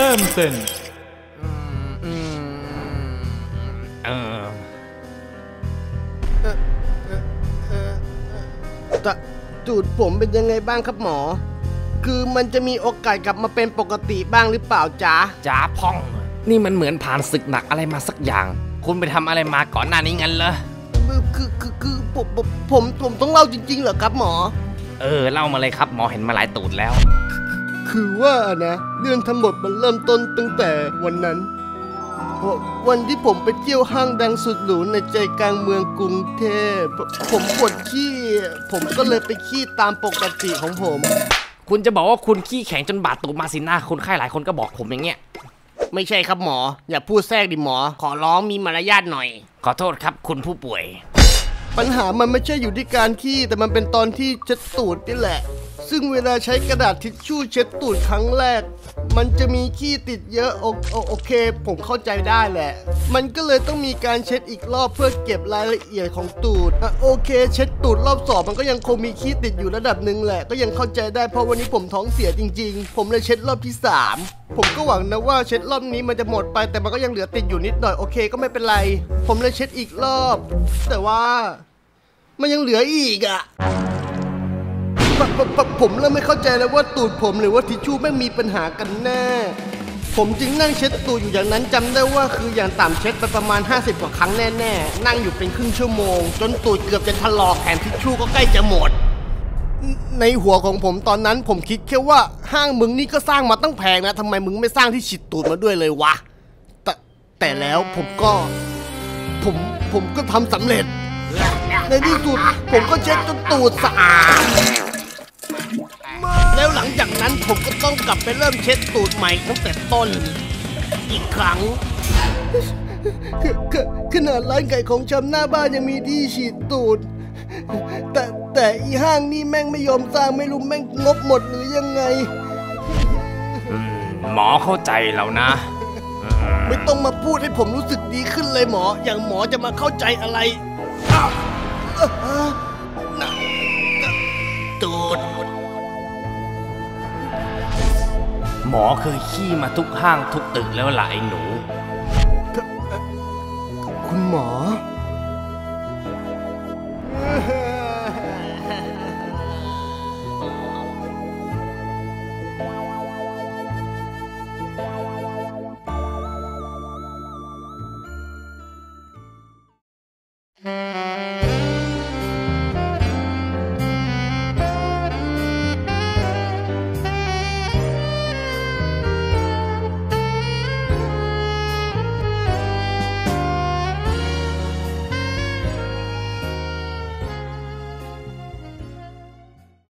แต้มเต็นเออตะตูดผมเป็นยังไงบ้างครับหมอ คือมันจะมีโอกาสกลับมาเป็นปกติบ้างหรือเปล่าจ๊ะจ้าพ่อง นี่มันเหมือนผ่านศึกหนักอะไรมาสักอย่าง คุณไปทำอะไรมาก่อนหน้านี้งั้นเหรอ คือคือคือคือผมผมผมผมต้องเล่าจริงๆเหรอครับหมอ เออ เล่ามาเลยครับหมอเห็นมาหลายตูดแล้ว คือว่านะเรื่องทั้งหมดมันเริ่มต้นตั้งแต่วันนั้นววันที่ผมไปเที่ยวห้างดังสุดหรูในใจกลางเมืองกรุงเทพ ผมปวดขี้ ผมก็เลยไปขี้ตามปกติของผม คุณจะบอกว่าคุณขี้แข็งจนบาดตูดมาสินะคนไข้หลายคนก็บอกผมอย่างเงี้ยไม่ใช่ครับหมอ อย่าพูดแทรกดิหมอ ขอร้องมีมารยาทหน่อย ขอโทษครับคุณผู้ป่วย ปัญหามันไม่ใช่อยู่ที่การขี้แต่มันเป็นตอนที่เช็ดตูดนี่แหละ ซึ่งเวลาใช้กระดาษทิชชู่เช็ดตูดครั้งแรก มันจะมีขี้ติดเยอะโอโอโอเค ผมเข้าใจได้แหละ มันก็เลยต้องมีการเช็ดอีกรอบเพื่อเก็บรายละเอียดของตูดอะโอเค เช็ดตูดรอบสองมันก็ยังคงมีขี้ติดอยู่ระดับหนึ่งแหละ ก็ยังเข้าใจได้เพราะวันนี้ผมท้องเสียจริง ๆ ผมเลยเช็ดรอบที่สาม ผมก็หวังนะว่าเช็ดรอบนี้มันจะหมดไป แต่มันก็ยังเหลือติดอยู่นิดหน่อยโอเคก็ไม่เป็นไร ผมเลยเช็ดอีกรอบ แต่ว่า มันยังเหลืออีกอะ่ะผมเริ่มไม่เข้าใจแล้วว่าตูดผมหรือว่าทิชชู่แม่มีปัญหากันแน่ ผมจึงนั่งเช็ดตูดอยู่อย่างนั้นจำได้ว่าคืออย่างต่ำเช็ดไปประมาณ 50 กว่าครั้งแน่ๆ นั่งอยู่เป็นครึ่งชั่วโมง จนตูดเกือบจะถลอกแถมทิชชู่ก็ใกล้จะหมด ในหัวของผมตอนนั้นผมคิดแค่ว่าห้างมึงนี่ก็สร้างมาตั้งแพงนะทำไมมึงไม่สร้างที่ฉีดตูดมาด้วยเลยวะ แต่แต่แล้วผมก็ ผมผมก็ทำสำเร็จ ในที่สุดผมก็เช็ดจนตูดสะอาด แล้วหลังจากนั้นผมก็ต้องกลับไปเริ่มเช็ดตูดใหม่ตั้งแต่ต้น อีกครั้งขนาดร้านไก่ของชำหน้าบ้านยังมีที่ฉีดตูด แต่แต่อีห้างนี่แม่งไม่ยอมสร้างไม่รู้แม่งงบหมดหรือยังไงอืมหมอเข้าใจแล้วนะ ไม่ต้องมาพูดให้ผมรู้สึกดีขึ้นเลยหมอ อย่างหมอจะมาเข้าใจอะไรอ้าวเอ่อน่ะตูด หมอเคยขี้มาทุกห้างทุกตึกแล้วล่ะไอ้หนู คุณหมอ